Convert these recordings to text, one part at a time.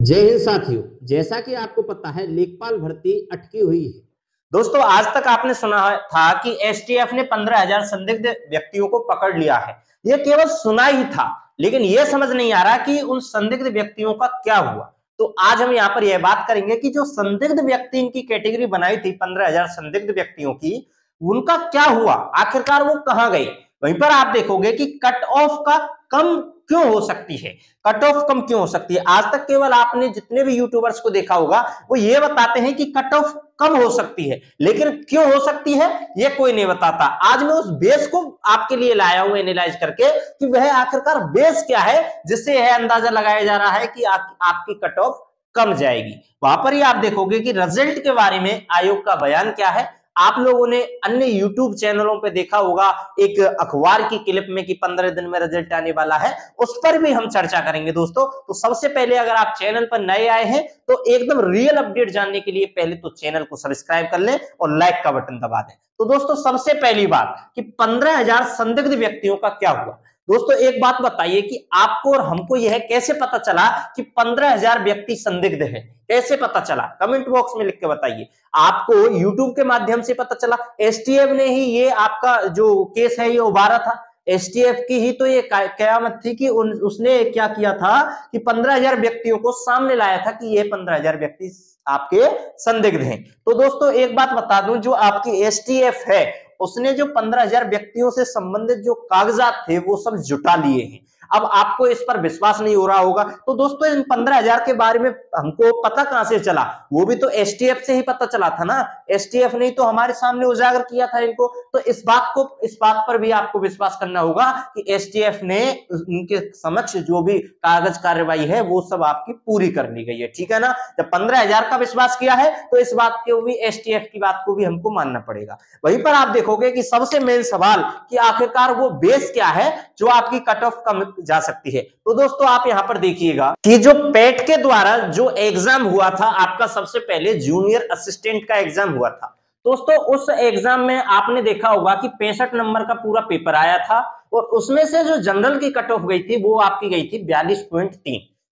जय हिंद साथियों, जैसा कि आपको पता है, लेखपाल भर्ती अटकी हुई है। दोस्तों, आज तक आपने सुना था कि एसटीएफ ने पंद्रह हज़ार संदिग्ध व्यक्तियों को पकड़ लिया है। यह केवल सुना ही था, लेकिन यह समझ नहीं आ रहा कि उन संदिग्ध व्यक्तियों का क्या हुआ। तो आज हम यहाँ पर यह बात करेंगे कि जो संदिग्ध व्यक्ति इनकी कैटेगरी बनाई थी, पंद्रह हज़ार संदिग्ध व्यक्तियों की, उनका क्या हुआ? आखिरकार वो कहाँ गए? वहीं पर आप देखोगे कि कट ऑफ़ का कम क्यों हो सकती है? कट ऑफ़ कम क्यों हो सकती है? आज तक केवल आपने जितने भी यूट्यूबर्स को देखा होगा वो ये बताते हैं कि कट ऑफ़ कम हो सकती है। लेकिन क्यों हो सकती है? ये कोई नहीं बताता। आज मैं उस बेस को आपके लिए लाया हूँ एनालाइज करके कि वह आखिरकार बेस क्या है जिससे यह अंदाज़ा लगाया जा रहा है कि आ, आपकी कट ऑफ़ कम जाएगी। वहाँ पर ही आप देखोगे कि रिज़ल्ट के बारे में आयोग का बयान क्या है आप लोगों ने अन्य यूट्यूब चैनलों पे देखा होगा, एक अखबार की क्लिप में कि पंद्रह दिन में रिज़ल्ट आने वाला है, उस पर भी हम चर्चा करेंगे दोस्तों। तो सबसे पहले अगर आप चैनल पर नए आए हैं तो एकदम रियल अपडेट जानने के लिए पहले तो चैनल को सब्सक्राइब कर लें और लाइक का बटन दबा दें। तो दोस्तों, सबसे पहली बात कि पंद्रह संदिग्ध व्यक्तियों का क्या हुआ? दोस्तों एक बात बताइए कि आपको और हमको यह कैसे पता चला कि पंद्रह हज़ार व्यक्ति संदिग्ध है? कैसे पता चला? कमेंट बॉक्स में लिख के बताइए। आपको यूट्यूब के माध्यम से पता चला? एसटीएफ ने ही ये आपका जो केस है ये उबारा था। एसटीएफ की ही तो ये कयामत थी कि उन, उसने क्या किया था कि पंद्रह हज़ार व्यक्तियों को सामने लाया था कि ये पंद्रह हज़ार व्यक्ति आपके संदिग्ध हैं। तो दोस्तों एक बात बता दूँ जो आपकी एसटीएफ है उसने जो पंद्रह हज़ार व्यक्तियों से संबंधित जो कागजात थे, वो सब जुटा लिए हैं। अब आपको इस पर विश्वास नहीं हो रहा होगा। तो दोस्तों, इन पंद्रह हज़ार के बारे में हमको पता कहाँ से चला? वो भी तो एसटीएफ से ही पता चला था ना? एसटीएफ ने तो हमारे सामने उजागर किया था इनको। तो इस बात को, इस बात पर भी आपको विश्वास करना होगा कि एसटीएफ ने उनके समक्ष जो भी कागज़ कार्यवाही है, वो सब आपकी पूरी कर ली गई है। ठीक है ना? जब पंद्रह का विश्वास किया है तो इस बात को भी एसटीएफ की बात को भी हमको मानना पड़ेगा। वहीं पर आप देखोगे कि सबसे मेन सवाल कि आखिरकार वो बेस क्या है जो आपकी कट ऑफ़ कम जा सकती है। तो दोस्तों, आप यहाँ पर देखिएगा कि जो पेट के द्वारा जो एग्ज़ाम हुआ था, आपका सबसे पहले जूनियर असिस्टेंट का एग्ज़ाम हुआ था। दोस्तों, उस एग्ज़ाम में आपने देखा होगा कि पैंसठ नंबर का पूरा पेपर आया था और उसमें से जो जनरल की कट ऑफ़ गई थी, वो आपकी गई थी बयालीस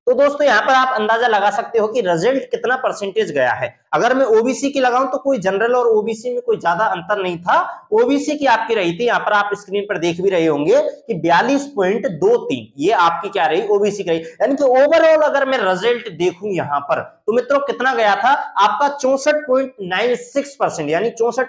तो दोस्तों, यहाँ पर आप अंदाज़ा लगा सकते हो कि रिज़ल्ट कितना परसेंटेज गया है। अगर मैं ओबीसी की लगाऊँ तो कोई जनरल और ओबीसी में कोई ज़्यादा अंतर नहीं था। ओबीसी की आपकी रही थी, यहाँ पर आप स्क्रीन पर देख भी रहे होंगे कि बयालीस पॉइंट दो तीन, ये आपकी क्या रही? ओबीसी की रही। यानी कि ओवरऑल अगर मैं रिज़ल्ट देखूँ यहाँ पर तो मित्रों कितना गया था? आपका चौसठ यानी चौसठ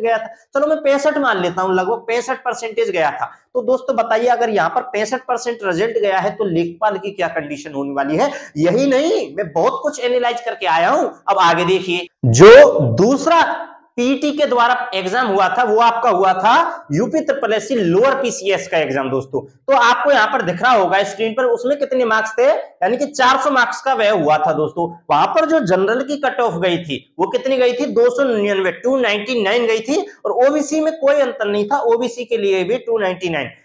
गया था। चलो मैं पैंसठ मान लेता हूँ, लगभग पैंसठ गया था। तो दोस्तों बताइए, अगर यहाँ पर पैंसठ परसेंट रिज़ल्ट गया है तो लेखपाल की क्या कंडीशन होने वाली है? यही नहीं, मैं बहुत कुछ एनालाइज करके आया हूँ। अब आगे देखिए। जो दूसरा पीटी के द्वारा एग्ज़ाम हुआ था, वो आपका हुआ था UP triple S lower PCS का एग्ज़ाम दोस्तों। तो आपको यहाँ पर दिख रहा होगा स्क्रीन पर, उसमें कितने मार्क्स थे? यानी कि 400 मार्क्स का वह हुआ था दोस्तों। वहाँ पर जो जनरल की कट ऑफ़ गई थी, वो कितनी गई थी? दो सौ निन्यानवे टू गई थी। और ओबीसी में कोई अंतर नहीं था ओबीसी के लिए भी टू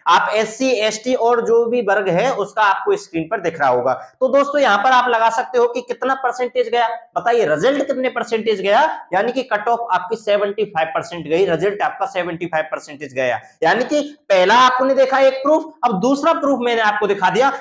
आप एस सी एस और जो भी वर्ग है, उसका आपको स्क्रीन पर दिख रहा होगा। तो दोस्तों, यहाँ पर आप लगा सकते हो कि कितना परसेंटेज गया? बताइए रिज़ल्ट कितने परसेंटेज गया? यानी कि कट ऑफ़ आपकी 75 परसेंट गई, रिज़ल्ट आपका 75 परसेंटेज गया। यानी कि पहला आपने देखा एक प्रूफ अब दूसरा प्रूफ मैंने आपको दिखा दिया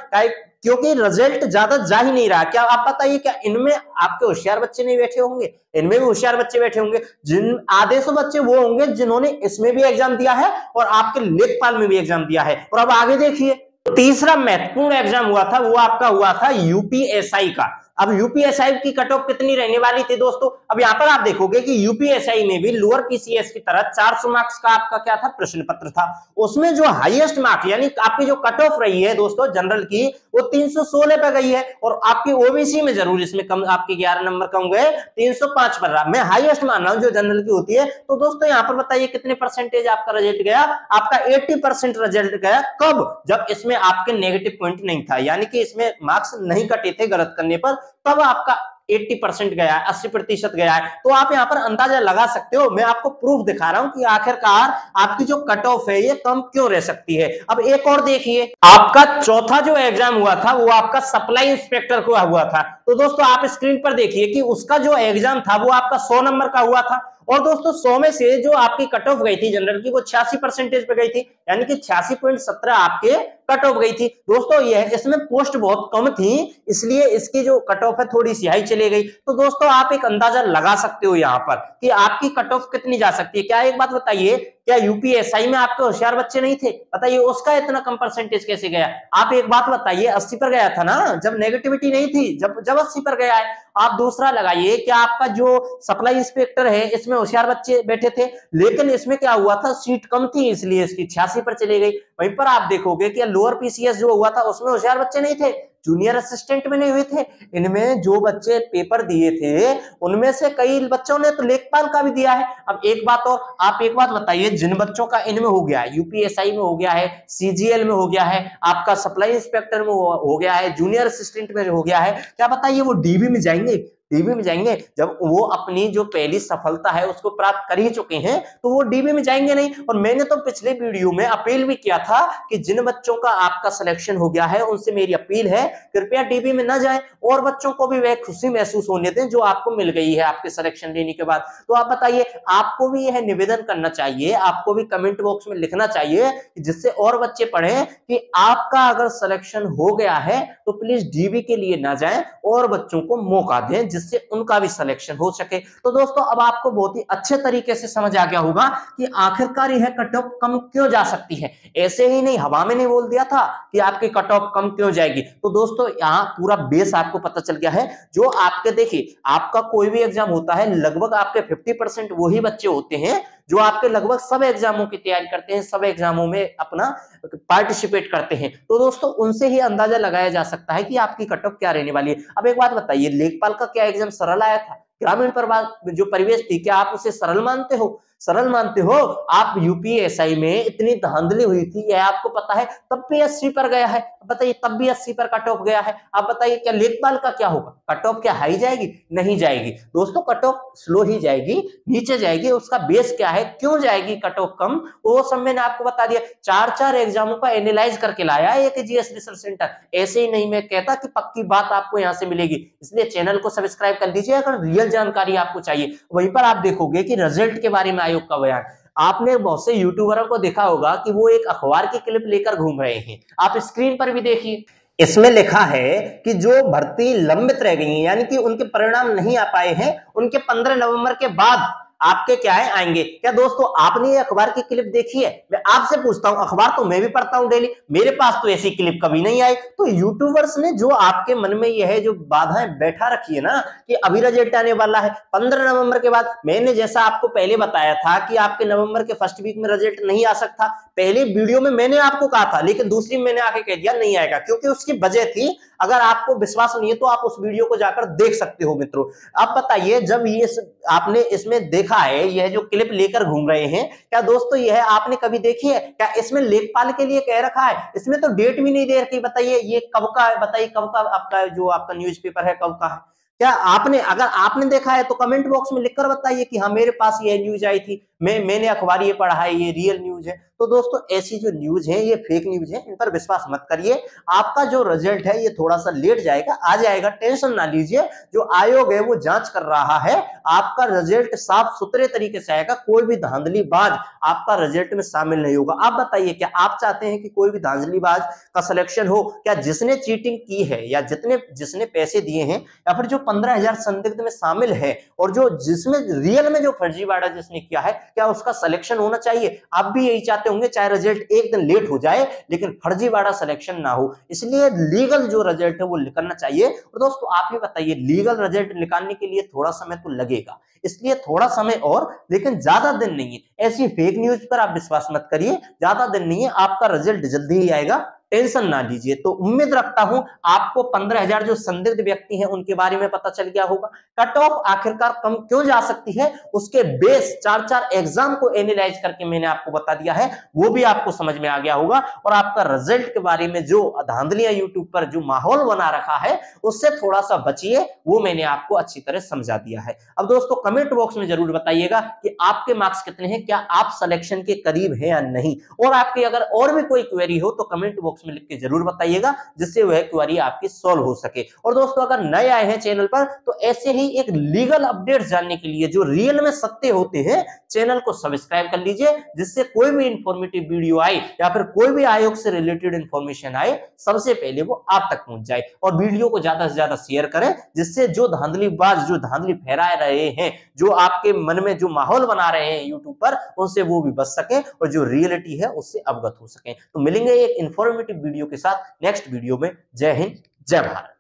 क्योंकि रिज़ल्ट ज़्यादा जा ही नहीं रहा, क्या आप बताइए, क्या इनमें आपके होशियार बच्चे नहीं बैठे होंगे? इनमें भी होशियार बच्चे बैठे होंगे, जिन आधे सौ बच्चे वो होंगे जिन्होंने इसमें भी एग्ज़ाम दिया है, और आपके लेखपाल में भी एग्ज़ाम दिया है। और अब आगे देखिए, तीसरा महत्वपूर्ण एग्ज़ाम हुआ था, वो आपका हुआ था यूपीएसआई का। अब यूपीएसआई की कट ऑफ़ कितनी रहने वाली थी दोस्तों? अब यहाँ पर आप देखोगे कि यूपीएसआई में भी लोअर पीसीएस की तरह 400 मार्क्स का आपका क्या था? प्रश्न पत्र था। उसमें जो हाईएस्ट मार्क यानी आपकी जो कट ऑफ़ रही है दोस्तों जनरल की, वो 316 पे गई है और आपकी ओबीसी में ज़रूर इसमें कम, आपके 11 नंबर कम गए 305 पर रहा। मैं हाइएस्ट मान रहा हूँ जो जनरल की होती है तो दोस्तों यहाँ पर बताइए कितने परसेंटेज आपका रिज़ल्ट गया? आपका 80 परसेंट रिज़ल्ट गया कब? जब इसमें आपके नेगेटिव पॉइंट नहीं था, यानी कि इसमें मार्क्स नहीं कटे थे गलत करने पर तब आपका 80 परसेंट गया है 80 प्रतिशत गया है। तो आप यहाँ पर अंदाज़ा लगा सकते हो। मैं आपको प्रूफ दिखा रहा हूँ कि आखिरकार आपकी जो कट ऑफ़ है, ये कम क्यों रह सकती है। अब एक और देखिए, आपका चौथा जो एग्ज़ाम हुआ था, वो आपका सप्लाई इंस्पेक्टर को हुआ था। तो दोस्तों, आप स्क्रीन पर देखिए कि उसका जो एग्ज़ाम था, वो आपका सौ नंबर का हुआ था। और दोस्तों, सौ में से जो आपकी कट ऑफ़ गई थी जनरल की, वो छियासी परसेंटेज पे गई थी। यानी कि छियासी पॉइंट सत्रह आपके कट ऑफ़ गई थी। दोस्तों यह इसमें पोस्ट बहुत कम थी, इसलिए इसकी जो कट ऑफ़ है थोड़ी सी हाई चली गई। तो दोस्तों, आप एक अंदाज़ा लगा सकते हो यहाँ पर कि आपकी कट ऑफ़ कितनी जा सकती है। क्या एक बात बताइए क्या यूपीएसआई में आपके होशियार बच्चे नहीं थे? बताइए, उसका इतना कम परसेंटेज कैसे गया? आप एक बात बताइए, अस्सी पर गया था ना? जब नेगेटिविटी नहीं थी, जब जब अस्सी पर गया है, आप दूसरा लगाइए कि आपका जो सप्लाई इंस्पेक्टर है, इसमें होशियार बच्चे बैठे थे? लेकिन इसमें क्या हुआ था? सीट कम थी, इसलिए इसकी छियासी पर चली गई। वहीं पर आप देखोगे कि लोअर पीसीएस जो हुआ था, उसमें होशियार बच्चे नहीं थे। जूनियर असिस्टेंट में नहीं हुए थे। इनमें जो बच्चे पेपर दिए थे, उनमें से कई बच्चों ने तो लेखपाल का भी दिया है। अब एक बात और, आप एक बात बताइए, जिन बच्चों का इनमें हो गया है यूपीएसआई में हो गया है सीजीएल में हो गया है, आपका सप्लाई इंस्पेक्टर में हो गया है जूनियर असिस्टेंट में हो गया है, क्या बताइए, वो डीबी में जाएँगे? डीबी में जाएँगे। जब वो अपनी जो पहली सफलता है, उसको प्राप्त कर ही चुके हैं तो वो डीबी में जाएँगे नहीं। और मैंने तो पिछले वीडियो में अपील भी किया था कि जिन बच्चों का आपका सिलेक्शन हो गया है, उनसे मेरी अपील है, कृपया डीबी में न जाए। और बच्चों को भी वह खुशी महसूस होने दें जो आपको मिल गई है आपके सिलेक्शन लेने के बाद। तो आप बताइए, आपको भी यह निवेदन करना चाहिए, आपको भी कमेंट बॉक्स में लिखना चाहिए जिससे और बच्चे पढ़े कि आपका अगर सिलेक्शन हो गया है तो प्लीज़ डीबी के लिए ना जाए और बच्चों को मौका दें जिससे उनका भी सिलेक्शन हो सके। तो दोस्तों, अब आपको बहुत ही अच्छे तरीके से समझ आ गया होगा कि आखिरकार यह कट ऑफ़ कम क्यों जा सकती है। ऐसे ही नहीं, हवा में नहीं बोल दिया था कि आपकी कट ऑफ़ कम क्यों जाएगी। तो दोस्तों, यहाँ पूरा बेस आपको पता चल गया है, जो आपके, देखिए, आपका कोई भी एग्ज़ाम होता है, लगभग आपके फिफ्टी वही बच्चे होते हैं जो आपके लगभग सब एग्जामों की तैयारी करते हैं, सब एग्जामों में अपना पार्टिसिपेट करते हैं। तो दोस्तों, उनसे ही अंदाज़ा लगाया जा सकता है कि आपकी कट ऑफ़ क्या रहने वाली है। अब एक बात बताइए, लेखपाल का क्या एग्ज़ाम सरल आया था? ग्रामीण जो परिवेश थी, क्या आप उसे सरल मानते हो? सरल मानते हो, आप यूपीएसआई में इतनी धांधली हुई थी, यह आपको पता है, तब भी अस्सी पर गया है। बताइए, तब भी अस्सी पर कट ऑफ़ गया है। आप बताइए, क्या लेखपाल का क्या होगा? कट ऑफ़ क्या हाई जाएगी? नहीं जाएगी। दोस्तों, कट ऑफ़ स्लो ही जाएगी, नीचे जाएगी, उसका बेस क्या है? क्यों जाएगी कट ऑफ़ कम? वो सब मैंने आपको बता दिया। चार चार एग्जामों का एनालाइज करके लाया एक जीएस रिसर्च सेंटर। ऐसे ही नहीं, मैं कहता कि पक्की बात आपको यहाँ से मिलेगी। इसलिए चैनल को सब्सक्राइब कर लीजिए अगर रियल जानकारी आपको चाहिए। वहीं पर आप देखोगे कि रिज़ल्ट के बारे में आयोग का बयान। आपने बहुत से यूट्यूबरों को देखा होगा कि वो एक अखबार की क्लिप लेकर घूम रहे हैं। आप स्क्रीन पर भी देखिए। इसमें लिखा है कि जो भर्ती लंबित रह गई है, यानी कि उनके परिणाम नहीं आ पाए हैं, उनके 15 नवंबर के बाद आपके क्या है, आएँगे। क्या दोस्तों, आपने ये अखबार की क्लिप देखी है? मैं आपसे पूछता हूँ, अखबार तो मैं भी पढ़ता हूँ डेली, मेरे पास तो ऐसी क्लिप कभी नहीं आई। तो यूट्यूबर्स ने जो आपके मन में यह है, जो बाधाएँ बैठा रखी है ना, कि अभी रिज़ल्ट आने वाला है, पंद्रह नवंबर के बाद, मैंने जैसा आपको पहले बताया था कि आपके नवंबर के फ़र्स्ट वीक में रिज़ल्ट नहीं आ सकता। पहले वीडियो में मैंने आपको कहा था, लेकिन दूसरी मैंने आके कह दिया, नहीं आएगा, क्योंकि उसकी वजह थी, अगर आपको विश्वास नहीं है तो आप उस वीडियो को जाकर देख सकते हो मित्रों। आप बताइए, जब ये आपने इसमें देखा है, यह जो क्लिप लेकर घूम रहे हैं। क्या दोस्तों, यह आपने कभी देखी है? क्या इसमें लेखपाल के लिए कह रखा है? इसमें तो डेट भी नहीं दे रखी, बताइए, ये कब का है? बताइए, कब का आपका जो आपका न्यूज़पेपर है, कब का है? क्या आपने, अगर आपने देखा है तो कमेंट बॉक्स में लिखकर बताइए कि हाँ मेरे पास ये न्यूज़ आई थी। मैं, मैंने अखबार ये पढ़ा है, ये रियल न्यूज़ है। तो दोस्तों, ऐसी जो न्यूज़ है, ये फेक न्यूज़ है, इन पर विश्वास मत करिए। आपका जो रिज़ल्ट है, ये थोड़ा सा लेट जाएगा, आ जाएगा। टेंशन ना लीजिए। जो आयोग है, वो जाँच कर रहा है। आपका रिज़ल्ट साफ़ सुथरे तरीके से आएगा, कोई भी धांधलीबाज आपका रिज़ल्ट में शामिल नहीं होगा। आप बताइए, क्या आप चाहते हैं कि कोई भी धांधलीबाज का सिलेक्शन हो? क्या जिसने चीटिंग की है, या जितने, जिसने पैसे दिए हैं, या फिर जो पंद्रह हज़ार संदिग्ध में शामिल है और जो जिसमें रियल में जो फर्जीवाड़ा जिसने किया है, क्या उसका सिलेक्शन होना चाहिए? आप भी यही चाहते होंगे, चाहे रिज़ल्ट एक दिन लेट हो जाए, लेकिन फर्जीवाड़ा सिलेक्शन ना हो। इसलिए लीगल जो रिज़ल्ट है, वो निकलना चाहिए। और दोस्तों, आप ही बताइए लीगल रिज़ल्ट निकालने के लिए थोड़ा समय तो लगेगा। इसलिए थोड़ा समय और, लेकिन ज़्यादा दिन नहीं है। ऐसी फेक न्यूज़ पर आप विश्वास मत करिए। ज़्यादा दिन नहीं है, आपका रिज़ल्ट जल्दी ही आएगा। टेंशन ना लीजिए। तो उम्मीद रखता हूँ आपको पंद्रह हज़ार जो संदिग्ध व्यक्ति हैं, उनके बारे में पता चल गया होगा। कट ऑफ़ आखिरकार कम क्यों जा सकती है? उसके बेस चार चार एग्ज़ाम को एनालाइज करके मैंने आपको बता दिया है। वो भी आपको समझ में आ गया होगा। और आपका रिज़ल्ट के बारे में जो धांधलियाँ यूट्यूब पर जो माहौल बना रखा है, उससे थोड़ा सा बचिए। वो मैंने आपको अच्छी तरह समझा दिया है। अब दोस्तों कमेंट बॉक्स में ज़रूर बताइएगा कि आपके मार्क्स कितने हैं, क्या आप सिलेक्शन के करीब है या नहीं? और आपकी अगर और भी कोई क्वेरी हो तो कमेंट बॉक्स बॉक्स में लिख के ज़रूर बताइएगा, जिससे वह क्वारी आपकी सॉल्व हो सके। और दोस्तों, अगर नए आए हैं चैनल पर तो ऐसे ही एक लीगल अपडेट जानने के लिए जो रियल में सत्य होते हैं, चैनल को सब्सक्राइब कर लीजिए, जिससे कोई भी इंफॉर्मेटिव वीडियो आए, या फिर कोई भी आयोग से रिलेटेड इंफॉर्मेशन आए, सबसे पहले वो आप तक पहुँच जाए। और वीडियो को ज़्यादा से ज़्यादा शेयर करें, जिससे जो धांधलीबाज, जो धांधली फहरा रहे हैं, जो आपके मन में जो माहौल बना रहे हैं यूट्यूब पर, उनसे वो भी बच सके, और जो रियलिटी है, उससे अवगत हो सके। तो मिलेंगे एक इंफॉर्मेटिव वीडियो के साथ नेक्स्ट वीडियो में जय हिंद जय भारत।